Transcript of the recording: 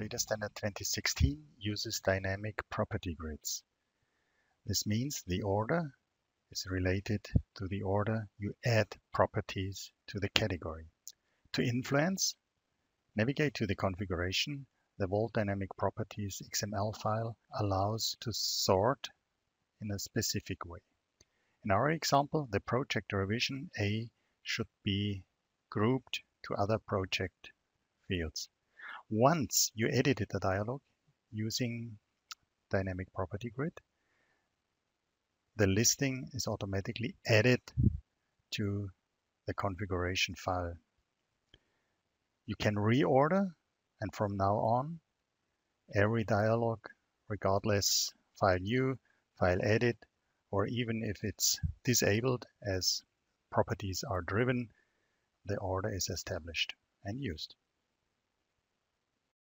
Data Standard 2016 uses dynamic property grids. This means the order is related to the order you add properties to the category. To influence, navigate to the configuration. The Vault Dynamic Properties XML file allows to sort in a specific way. In our example, the project revision A should be grouped to other project fields. Once you edited the dialog using Dynamic Property Grid, the listing is automatically added to the configuration file. You can reorder, and from now on, every dialog, regardless file new, file edit, or even if it's disabled as properties are driven, the order is established and used.